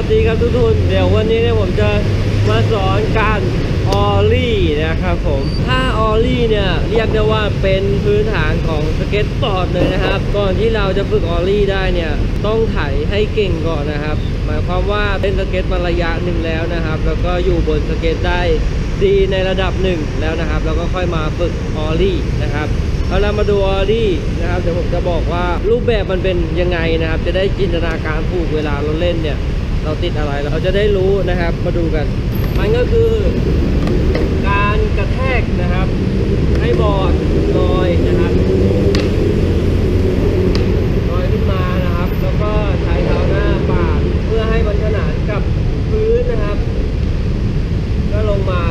วัสดีครับทุกคนเดี๋ยววันนี้เนี่ยผมจะมาสอนการ ollie นะครับผมถ้า ollie เนี่ยเรียกได้ว่าเป็นพื้นฐานของสเก็ตบอร์ดเลยนะครับ ก่อนที่เราจะฝึก ollie ได้เนี่ยต้องไถให้เก่งก่อนนะครับ หมายความว่าเล่นสเก็ตมาระยะหนึ่งแล้วนะครับ แล้วก็อยู่บนสเก็ตได้ดีในระดับหนึ่งแล้วนะครับ แล้วก็ค่อยมาฝึก ollie นะครับเอาเรามาดู ollie นะครับเดี๋ยวผมจะบอกว่ารูปแบบมันเป็นยังไงนะครับ จะได้จินตนาการถูกเวลาเราเล่นเนี่ย เราติดอะไรเราจะได้รู้นะครับมาดูกัน มันก็คือการกระแทกนะครับ ให้บอร์ดลอยนะครับลอยขึ้นมานะครับ แล้วก็ใช้เท้าหน้าปาดเพื่อให้มันขนานกับพื้นนะครับ ก็ลงมา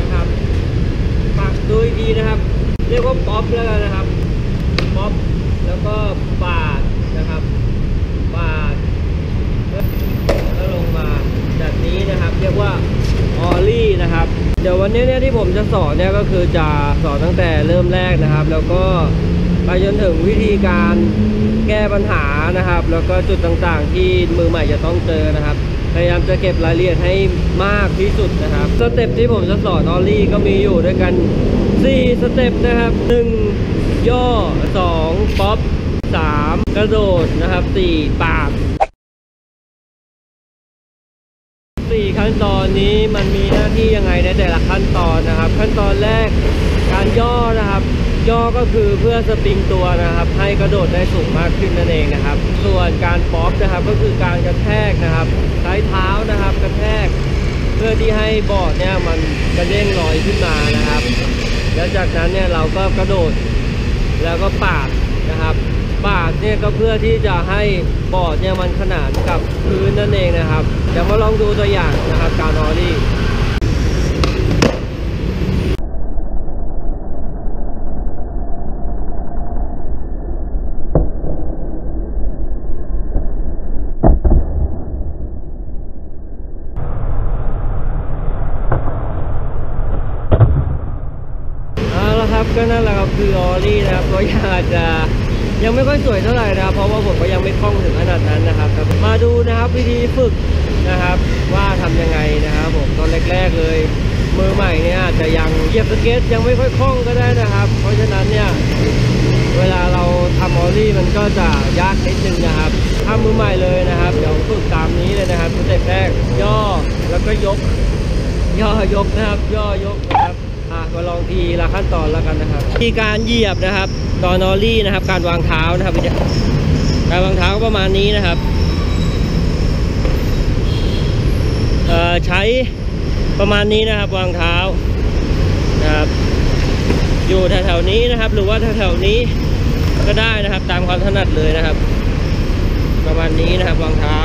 นะครับ ปักโดยดีนะครับ เรียกว่าป๊อปแล้วกันนะครับป๊อปแล้วก็ปาดนะครับ ปาดแล้วลงมาแบบนี้นะครับ เรียกว่าออลลี่นะครับ เดี๋ยววันนี้เนี่ยที่ผม จะสอนเนี่ยก็คือจะสอนตั้งแต่เริ่มแรกนะครับ แล้วก็ไปจนถึงวิธีการแก้ปัญหานะครับ แล้วก็จุดต่างๆ ที่มือใหม่จะต้องเจอนะครับ พยายามจะเก็บรายละเอียดให้มากที่สุดนะครับ step ที่ผมจะสอน ollie ก็มีอยู่ด้วยกัน 4 step นะครับ 1 ย่อ 2 ป๊อป 3 กระโดดนะครับ 4 ปาด4ขั้นตอนนี้มันมี ยังไงในแต่ละขั้นตอนนะครับ ขั้นตอนแรกการย่อนะครับ ย่อก็คือเพื่อสปริงตัวนะครับ ให้กระโดดได้สูงมากขึ้นนั่นเองนะครับ ส่วนการป๊อปนะครับก็คือการกระแทกนะครับใช้เท้านะครับกระแทก เพื่อที่ให้บอร์ดเนี่ยมันกระเด้งลอยขึ้นมานะครับ แล้วจากนั้นเนี่ยเราก็กระโดดแล้วก็ปาดนะครับปาดเนี่ยก็เพื่อที่จะให้บอร์ดเนี่ยมันขนานกับพื้นนั่นเองนะครับเดี๋ยวมาลองดูตัวอย่างนะครับการออลี่ เอาละครับก็นั่นแหละครับคือ ollie นะครับตัว อาจจะยังไม่ค่อยสวยเท่าไหร่นะครับ เพราะว่าผมก็ยังไม่คล่องถึงขนาดนั้นนะครับ มาดูนะครับวิธีฝึกนะครับ ว่าทำยังไงนะครับผมตอนแรกๆเลย มือใหม่เนี่ยอาจจะยังเหยียบสเก็ตยังไม่ค่อยคล่องก็ได้นะครับ เพราะฉะนั้นเนี่ยเวลาเราทำ ollie มันก็จะยากนิดนึงนะครับถ้ามือใหม่เลยนะครับ เดี๋ยวฝึกตามนี้เลยนะครับ step แรก ย่อแล้วก็ยก ย่อยกนะครับ ย่อยก มาลองทีละขั้นตอนแล้วกันนะครับที่การเหยียบนะครับตอนนอลลี่นะครับ การวางเท้านะครับการวางเท้าก็ประมาณนี้นะครับเอ่อใช้ประมาณนี้นะครับ วางเท้านะครับอยู่แถวๆนี้นะครับ หรือว่าแถวๆนี้ก็ได้นะครับ ตามความถนัดเลยนะครับ ประมาณนี้นะครับวางเท้า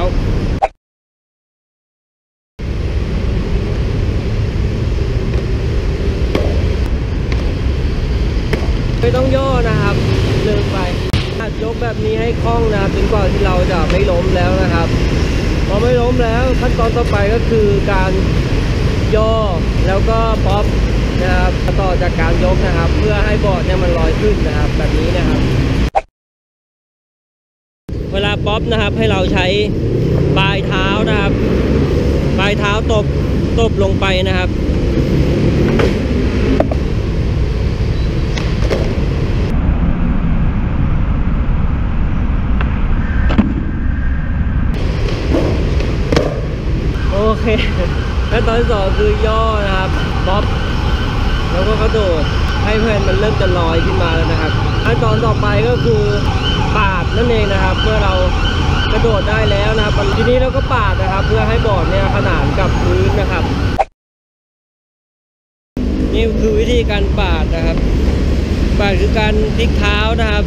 ต้องย่อนะครับลืมไปหัดยกแบบนี้ให้คล่องนะครับจนกว่าที่เราจะไม่ล้มแล้วนะครับพอไม่ล้มแล้วขั้นตอนต่อไปก็คือการย่อแล้วก็ป๊อปนะครับต่อจากการยกนะครับ เพื่อให้บอร์ดเนี่ยมันลอยขึ้นนะครับ แบบนี้นะครับ เวลาป๊อปนะครับให้เราใช้ปลายเท้านะครับ ปลายเท้าตบตบลงไปนะครับ โอเคขั้นตอน ที่สองคือย่อนะครับบ๊อบแล้วก็กระโดดให้เพื่อนมันเริ่มจะลอยขึ้นมาแล้วนะครับขั้นตอนต่อไปก็คือปาดนั่นเองนะครับ เมื่อเรากระโดดได้แล้วนะครับทีนี้เราก็ปาดนะครับ เพื่อให้บอร์ดเนี่ยขนานกับพื้นนะครับ นี่คือวิธีการปาดนะครับ ปาดคือการพลิกเท้านะครับ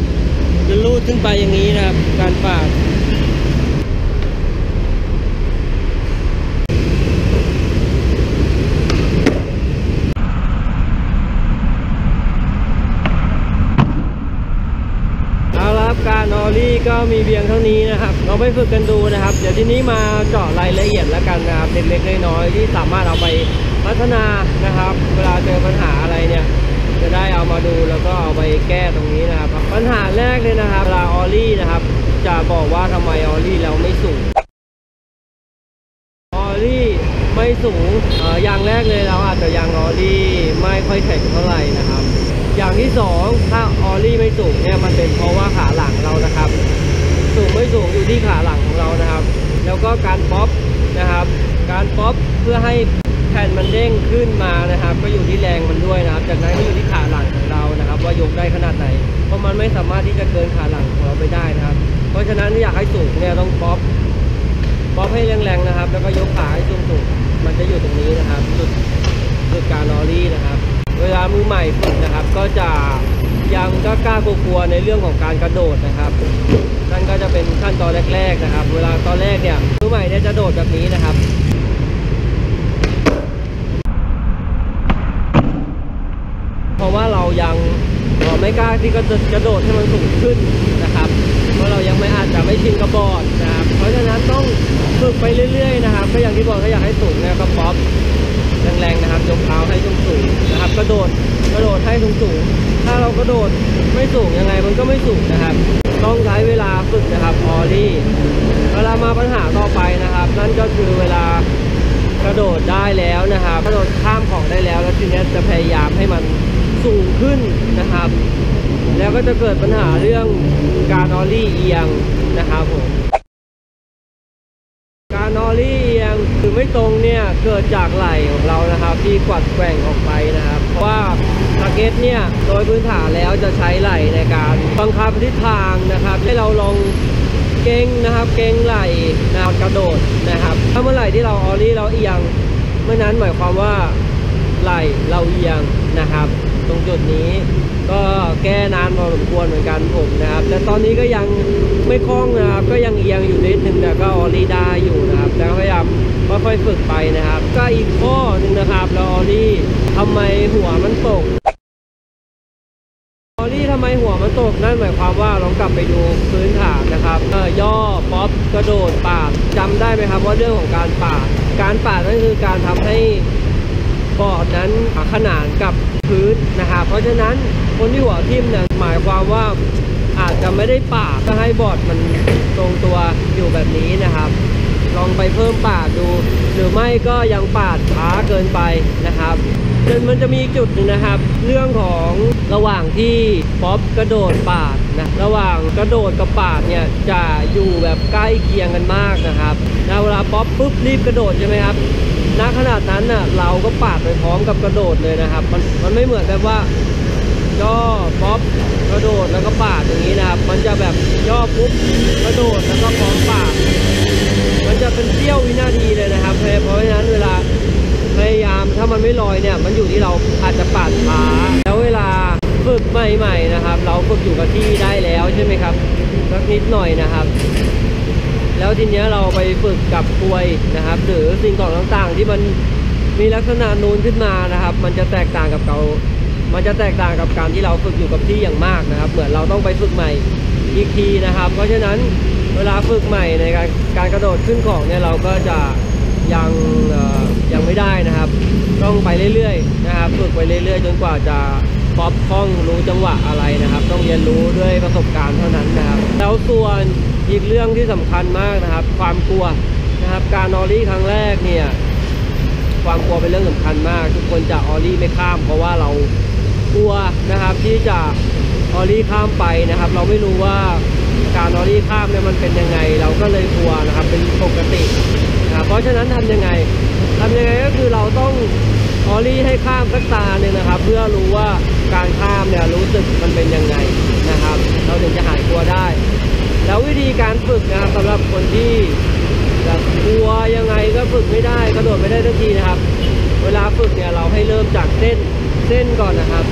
จะลูดขึ้นไปอย่างนี้นะครับ การปาด เอาละครับการออลี่ก็ มีเพียงเท่านี้นะครับเราไปฝึกกันดูนะครับ เดี๋ยวทีนี้มาเจาะรายละเอียดแล้วกันนะครับเล็กๆน้อยๆที่สามารถเอาไปพัฒนานะครับ เวลาเจอปัญหาอะไรเนี่ย จะได้เอามาดูแล้วก็เอาไปแก้ตรงนี้นะครับ ปัญหาแรกเลยนะครับเวลาออลี่นะครับ จะบอกว่าทำไมออลี่เราไม่สูงออลี่ไม่สูงออย่างแรกเลยเราอาจจะยางออลี่ไม่ค่อยแข็งเท่าไหร่นะครับอย่างที่สองถ้า ollie ไม่สูงเนี่ยมันเป็นเพราะว่าขาหลังเรานะครับ สูงไม่สูงอยู่ที่ขาหลังของเรานะครับ แล้วก็การป๊อปนะครับ การป๊อปเพื่อให้แผ่นมันเด้งขึ้นมานะครับ ก็อยู่ที่แรงมันด้วยนะครับ จากนั้นก็อยู่ที่ขาหลังของเรานะครับ ว่ายกได้ขนาดไหน เพราะมันไม่สามารถที่จะเกินขาหลังของเราไปได้นะครับ เพราะฉะนั้นอยากให้สูงเนี่ยต้อง pop pop ให้แรงๆนะครับ แล้วก็ยกขาให้สูงๆมันจะอยู่ตรงนี้นะครับจุดจุดการลอรี่นะครับ เวลามือใหม่ฝึกนะครับ ก็จะ ยังก็กล้ากลัวในเรื่องของการกระโดดนะครับนั่นก็จะเป็นขั้นตอนแรก ๆนะครับ เวลาตอนแรกเนี่ยมือใหม่เนี่ยจะโดดแบบนี้นะครับเพราะว่าเรายังไม่กล้าที่ก็จะกระโดดให้มันสูงขึ้นนะครับ เพราะเรายังไม่อาจจะไม่ชินกระบอดนะครับ เพราะฉะนั้นต้องฝึกไปเรื่อยๆนะครับ ก็อย่างที่บอกถ้าอยากให้สูงเนี่ยก็ป๊อป แรงๆนะครับยกเท้าให้สูงๆนะครับ กระโดดกระโดดให้สูงๆถ้าเรากระโดดไม่สูงยังไงมันก็ไม่สูงนะครับ ต้องใช้เวลาฝึกนะครับออลี่เวลามาปัญหาต่อไปนะครับ นั่นก็คือเวลากระโดดได้แล้วนะครับ กระโดดข้ามของได้แล้ว แล้วทีนี้จะพยายามให้มันสูงขึ้นนะครับ แล้วก็จะเกิดปัญหาเรื่องการ ollie เอียงนะครับผม การ ollie เอียงหรือ ไม่ตรงเนี่ยเกิดจากไหล่ของเรานะครับ ที่กวัดแกว่งออกไปนะครับ เพราะว่าสเก็ตเนี่ยโดยพื้นฐานแล้วจะใช้ไหล่ในการบังคับทิศทางนะครับ ให้เราลองเกร็งนะครับเกร็งไหล่นะครับกระโดดนะครับ ถ้าเมื่อไหร่ที่เรา ollie เราเอียง เมื่อนั้นหมายความว่าไหล่เราเอียงนะครับ ตรงจุดนี้ ก็แก้นานพอสมควรเหมือนกันผมนะครับ แต่ตอนนี้ก็ยังไม่คล่องนะครับ ก็ยังเอียงอยู่นิดนึงแต่ก็ออลี่ได้อยู่นะครับแต่ก็พยายามค่อยๆฝึกไปนะครับ ก็อีกข้อหนึ่งนะครับแล้วออลี่ทำไมหัวมันตกออลี่ทำไมหัวมันตกนั่นหมายความว่าลองกลับไปดูพื้นฐานนะครับเออย่อป๊อปกระโดดปาดจำได้ไหมครับว่าเรื่องของการปาดการปาดนั่นคือการทำให้ บอร์ดนั้นขนานกับพื้นนะครับเพราะฉะนั้นคนที่หัวทิ่มเนี่ยหมายความว่าอาจจะไม่ได้ปาดก็ให้บอร์ดมันตรงตัวอยู่แบบนี้นะครับ ลองไปเพิ่มปาดดู หรือไม่ก็ยังปาดช้าเกินไปนะครับจนมันจะมีจุดนึงนะครับ เรื่องของระหว่างที่ป๊อปกระโดดปาดนะระหว่างกระโดดกับปาดเนี่ยจะอยู่แบบใกล้เคียงกันมากนะครับเวลาป๊อปปุ๊บรีบกระโดดใช่ไหมครับ ณขณะนั้นน่ะเราก็ปาดไปพร้อมกับกระโดดเลยนะครับ มันมันไม่เหมือนแบบว่าย่อป๊อปกระโดดแล้วก็ปาดอย่างนี้นะครับ มันจะแบบย่อปุ๊บกระโดดแล้วก็พร้อมปาด มันจะเป็นเสี้ยววินาทีเลยนะครับ เพราะฉะนั้นเวลาพยายามถ้ามันไม่ลอยเนี่ย มันอยู่ที่เราอาจจะปาดช้าแล้วเวลาฝึกใหม่ๆนะครับ เราฝึกอยู่กับที่ได้แล้วใช่ไหมครับสักนิดหน่อยนะครับ แล้วทีเนี้ยเราไปฝึกกับกลวยนะครับ หรือสิ่งของต่างๆ ที่มันมีลักษณะนูนขึ้นมานะครับ มันจะแตกต่างกับเรามันจะแตกต่างกับการที่เราฝึกอยู่กับที่อย่างมากนะครับ เหมือนเราต้องไปฝึกใหม่อีกทีนะครับ เพราะฉะนั้นเวลาฝึกใหม่ในการการกระโดดขึ้นของเนี่ยเราก็จะยังยังไม่ได้นะครับ ต้องไปเรื่อยๆนะครับ ฝึกไปเรื่อยๆ จนกว่าจะป๊อปคล่องรู้จังหวะอะไรนะครับ ต้องเรียนรู้ด้วยประสบการณ์เท่านั้นนะครับ แล้วส่วน อีกเรื่องที่สำคัญมากนะครับ ความกลัวนะครับ การนอรี่ครั้งแรกเนี่ย ความกลัวเป็นเรื่องสำคัญมาก ทุกคนจะออลี่ไม่ข้าม เพราะว่าเรากลัวนะครับที่จะออลี่ข้ามไปนะครับ เราไม่รู้ว่าการออลี่ข้ามเนี่ยมันเป็นยังไง เราก็เลยกลัวนะครับเป็นปกตินะเพราะฉะนั้นทำยังไงทำยังไงก็คือเราต้องออลี่ให้ข้ามสักตาหนึ่งนะครับ เพื่อรู้ว่าการข้ามเนี่ยรู้สึกมันเป็นยังไงนะครับ เราถึงจะหายกลัวได้ แล้ววิธีการฝึกนะครับสำหรับคนที่แบบกลัวยังไงก็ฝึกไม่ได้กระโดดไม่ได้ทันทีนะครับ เวลาฝึกเนี่ยเราให้เริ่มจากเส้นเส้นก่อนนะครับ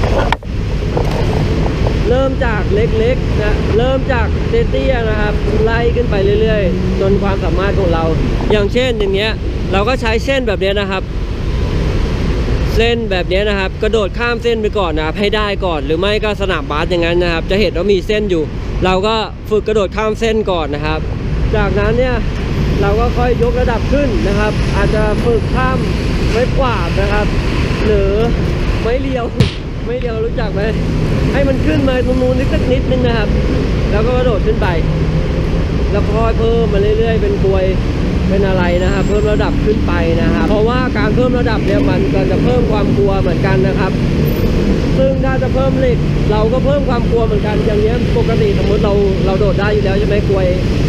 เริ่มจากเล็กๆนะเริ่มจากเตี้ยๆนะครับ ไล่ขึ้นไปเรื่อย ๆ จนความสามารถของเรา อย่างเช่นอย่างเงี้ยเราก็ใช้เส้นแบบนี้นะครับ เส้นแบบนี้นะครับ กระโดดข้ามเส้นไปก่อนนะครับให้ได้ก่อน หรือไม่ก็สนามบาสอย่างนั้นนะครับ จะเห็นว่ามีเส้นอยู่ เราก็ฝึกกระโดดข้ามเส้นก่อนนะครับ จากนั้นเนี่ยเราก็ค่อยยกระดับขึ้นนะครับ อาจจะฝึกข้ามไม้กวาดนะครับ หรือไม้เรียวไม่เรียวรู้จักไหมให้มันขึ้นมาตรงนู้นนิดสักนิดนึงนะครับ แล้วก็กระโดดขึ้นไป แล้วค่อยเพิ่มมาเรื่อยๆ เป็นกลวย เป็นอะไรนะครับเพิ่มระดับขึ้นไปนะครับเพราะว่าการเพิ่มระดับเนี่ยมันก็จะเพิ่มความกลัวเหมือนกันนะครับ ซึ่งถ้าจะเพิ่มเหล็กเราก็เพิ่มความกลัวเหมือนกันอย่างเนี้ยปกติสมมติเราเราโดดได้อยู่แล้วใช่ไหมกลัว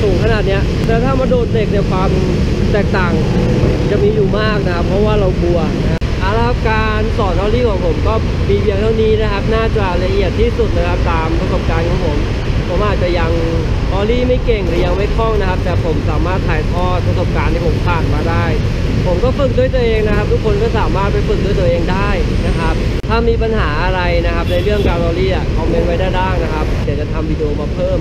สูงขนาดเนี้ยแต่ถ้ามาโดดเหล็กเนี่ยความแตกต่างจะมีอยู่มากนะครับเพราะว่าเรากลัวนะครับเอาลับการสอนออลลี่ของผมก็มีเพียงเท่านี้นะครับ น่าจะละเอียดที่สุดนะครับตามประสบการณ์ของผม ผมอาจจะยัง Ollie ไม่เก่งหรือยังไม่คล่องนะครับ แต่ผมสามารถถ่ายทอดประสบการณ์ที่ผมผ่านมาได้ ผมก็ฝึกด้วยตัวเองนะครับ ทุกคนก็สามารถไปฝึกด้วยตัวเองได้นะครับ ถ้ามีปัญหาอะไรนะครับ ในเรื่องการ Ollie อะคอมเมนต์ไว้ด้านล่างนะครับเดี๋ยวจะทำวิดีโอมาเพิ่ม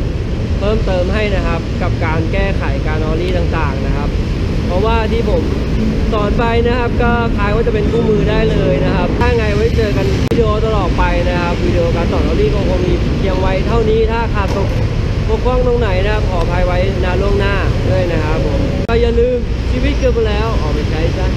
เพิ่มเติมให้นะครับ กับการแก้ไขการ Ollie ต่างๆนะครับ เพราะว่าที่ผมสอนไปนะครับ ก็คล้ายว่าจะเป็นคู่มือได้เลยนะครับ ถ้าไงไว้เจอกันวิดีโอตลอดไปนะครับวิดีโอการสอนเราลี่ก็คงมีเพียงไว้เท่านี้ถ้าขาดตกบกพร่องตรงไหนนะครับขออภัยไว้นาล่วงหน้าด้วยนะครับผมก็อย่าลืมชีวิตเกิดมาแล้วออกไปใช้ซะ